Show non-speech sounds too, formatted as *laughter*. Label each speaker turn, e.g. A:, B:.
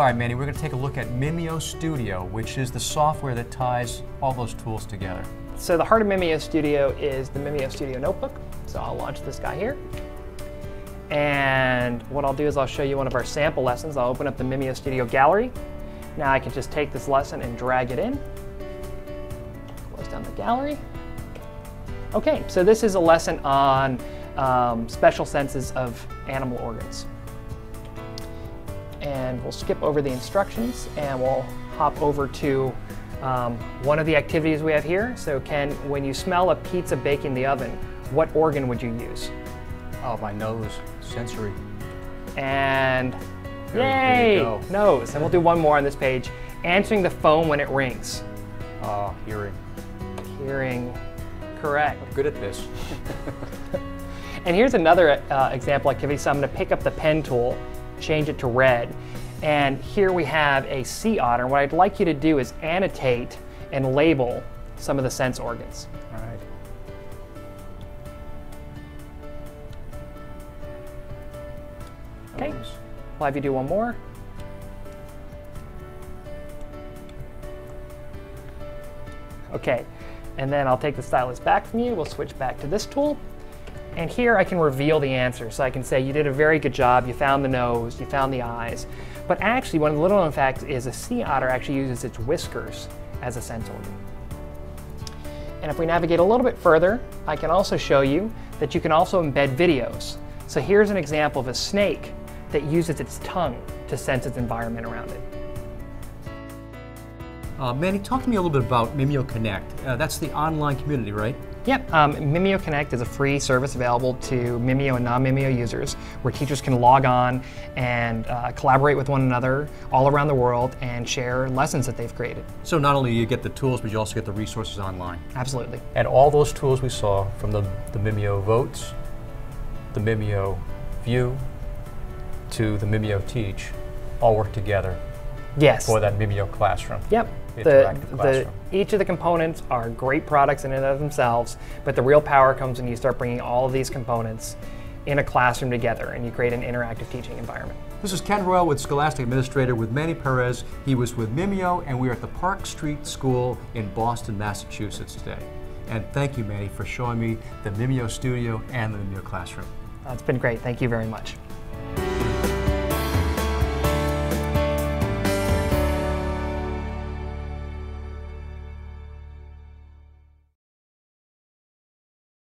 A: All right, Manny, we're going to take a look at Mimio Studio, which is the software that ties all those tools together.
B: So the heart of Mimio Studio is the Mimio Studio Notebook. So I'll launch this guy here. And what I'll do is I'll show you one of our sample lessons. I'll open up the Mimio Studio Gallery. Now I can just take this lesson and drag it in. Close down the gallery. Okay, so this is a lesson on um, special senses of animal organs. And we'll skip over the instructions and we'll hop over to um, one of the activities we have here. So Ken, when you smell a pizza baking in the oven, what organ would you use?
A: Oh, my nose, sensory.
B: And
A: There-
B: yay,
A: there
B: nose. And we'll do one more on this page. Answering the phone when it rings.
A: Ah, hearing.
B: Hearing correct.
A: Good at this. *laughs*
B: And here's another uh, example activity. So I'm going to pick up the pen tool, change it to red, and here we have a sea otter. What I'd like you to do is annotate and label some of the sense organs.
A: All right.
B: Okay. We'll have you do one more. Okay, and then I'll take the stylus back from you. We'll switch back to this tool. And here I can reveal the answer. So I can say you did a very good job, you found the nose, you found the eyes. But actually, one of the little known facts is a sea otter actually uses its whiskers as a sense organ. And if we navigate a little bit further, I can also show you that you can also embed videos. So here's an example of a snake that uses its tongue to sense its environment around it.
A: Uh, Manny, talk to me a little bit about Mimio Connect. Uh, that's the online community, right?
B: Yep, um, Mimio Connect is a free service available to Mimio and non-Mimio users where teachers can log on and uh, collaborate with one another all around the world and share lessons that they've created.
A: So not only do you get the tools, but you also get the resources online.
B: Absolutely.
A: And all those tools we saw from the, the Mimio Votes, the Mimio View, to the Mimio Teach, all work together
B: Yes.
A: for that Mimio classroom.
B: Yep.
A: The
B: The,
A: interactive
B: the,
A: classroom.
B: each of the components are great products in and of themselves, but the real power comes when you start bringing all of these components in a classroom together and you create an interactive teaching environment.
A: This is Ken Royal with Scholastic Administrator with Manny Perez. He was with Mimio, and we are at the Park Street School in Boston, Massachusetts today. And thank you, Manny, for showing me the Mimio studio and the Mimio classroom.
B: Uh, It's been great. Thank you very much.